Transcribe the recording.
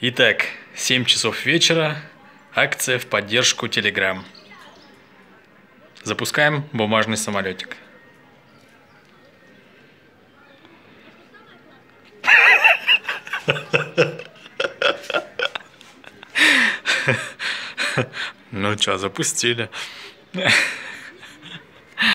Итак, 7 часов вечера. Акция в поддержку Telegram. Запускаем бумажный самолетик. Ну что, запустили.